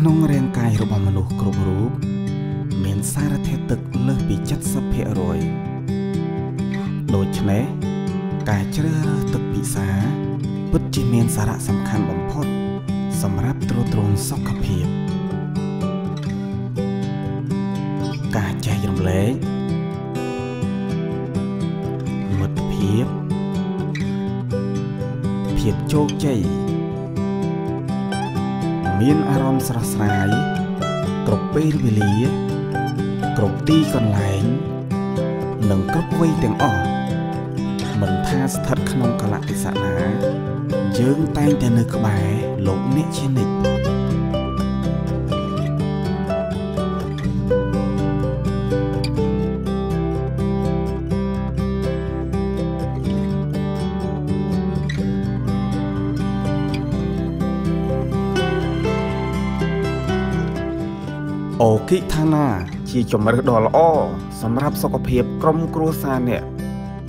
ក្នុងរាងកាយរបស់មនុស្សគ្រប់រូបមានសារធាតុទឹកលើសពី70%ដូច្នេះការជ្រើសរើសទឹកពិសាពិតជាមានសារៈសំខាន់បំផុត សម្រាប់ទ្រទ្រង់សុខភាព ការចែករំលែកមិត្តភាពភាពជោគជ័យ មានអារម្មណ៍ស្រស់ស្រាយគ្រប់ពេលវេលា គ្រប់ទីកន្លែង និងគ្រប់វ័យទាំងអស់មិនថាស្ថិតក្នុងកលៈទេសៈណា យើងតែងតែនៅក្បែរលោកអ្នកជានិច្ច អូគិថាណា ជាជំរើសដ៏ល្អសម្រាប់សុខភាពក្រុមគ្រួសារអ្នក